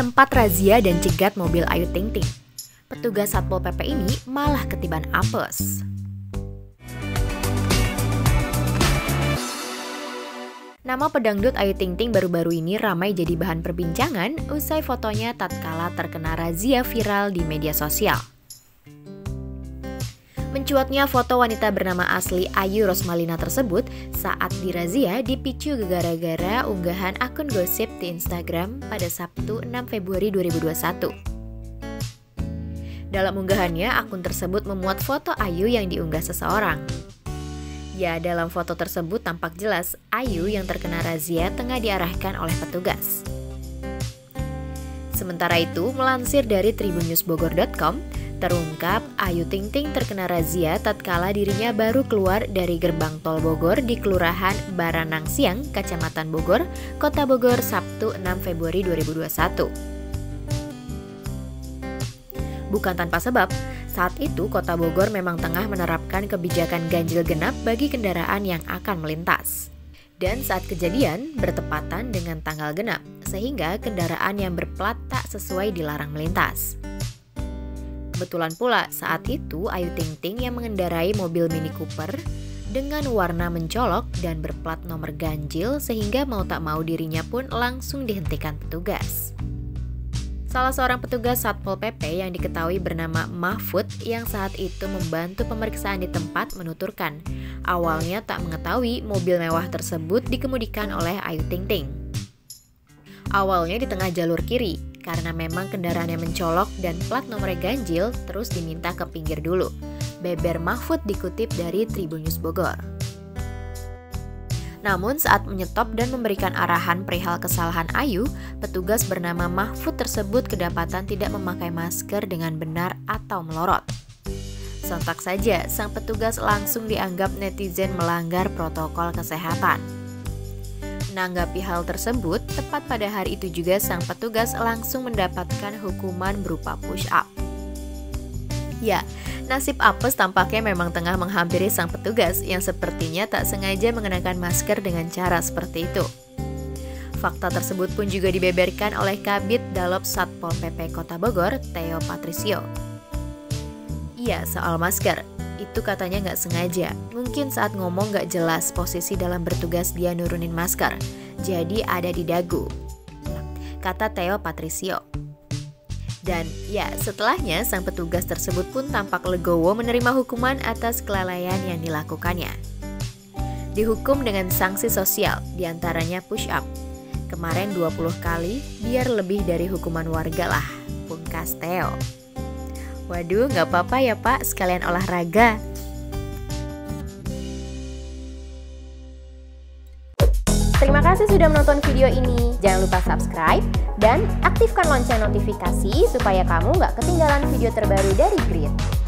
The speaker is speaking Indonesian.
sempat razia dan cegat mobil Ayu Ting Ting. Petugas Satpol PP ini malah ketiban apes. Nama pedangdut Ayu Ting Ting baru-baru ini ramai jadi bahan perbincangan usai fotonya tatkala terkena razia viral di media sosial. Mencuatnya foto wanita bernama asli Ayu Rosmalina tersebut saat dirazia dipicu gara-gara unggahan akun gosip di Instagram pada Sabtu 6 Februari 2021. Dalam unggahannya, akun tersebut memuat foto Ayu yang diunggah seseorang. Ya, dalam foto tersebut tampak jelas Ayu yang terkena razia tengah diarahkan oleh petugas. Sementara itu, melansir dari tribunnewsbogor.com, Terungkap, Ayu Ting Ting terkena razia tatkala dirinya baru keluar dari gerbang tol Bogor di Kelurahan Baranang Siang, Kecamatan Bogor, Kota Bogor, Sabtu 6 Februari 2021. Bukan tanpa sebab, saat itu Kota Bogor memang tengah menerapkan kebijakan ganjil genap bagi kendaraan yang akan melintas. Dan saat kejadian bertepatan dengan tanggal genap, sehingga kendaraan yang berplat tak sesuai dilarang melintas. Kebetulan pula saat itu Ayu Ting Ting yang mengendarai mobil Mini Cooper dengan warna mencolok dan berplat nomor ganjil sehingga mau tak mau dirinya pun langsung dihentikan petugas. Salah seorang petugas Satpol PP yang diketahui bernama Mahfud yang saat itu membantu pemeriksaan di tempat menuturkan awalnya tak mengetahui mobil mewah tersebut dikemudikan oleh Ayu Ting Ting. Awalnya di tengah jalur kiri, karena memang kendaraannya mencolok dan plat nomornya ganjil terus diminta ke pinggir dulu. Beber Mahfud dikutip dari Tribun News Bogor. Namun saat menyetop dan memberikan arahan perihal kesalahan Ayu, petugas bernama Mahfud tersebut kedapatan tidak memakai masker dengan benar atau melorot. Sontak saja, sang petugas langsung dianggap netizen melanggar protokol kesehatan. Menanggapi hal tersebut, tepat pada hari itu juga sang petugas langsung mendapatkan hukuman berupa push up. Ya, nasib apes tampaknya memang tengah menghampiri sang petugas yang sepertinya tak sengaja mengenakan masker dengan cara seperti itu. Fakta tersebut pun juga dibeberkan oleh Kabit Dalop Satpol PP Kota Bogor, Theo Patricio. Iya, soal masker itu katanya nggak sengaja. Mungkin saat ngomong nggak jelas posisi dalam bertugas dia nurunin masker. Jadi ada di dagu. Kata Theo Patricio. Dan ya, setelahnya sang petugas tersebut pun tampak legowo menerima hukuman atas kelalaian yang dilakukannya. Dihukum dengan sanksi sosial, di antaranya push up. Kemarin 20 kali, biar lebih dari hukuman warga lah, pungkas Theo. Waduh, nggak apa-apa ya pak, sekalian olahraga. Terima kasih sudah menonton video ini. Jangan lupa subscribe dan aktifkan lonceng notifikasi supaya kamu nggak ketinggalan video terbaru dari Grid.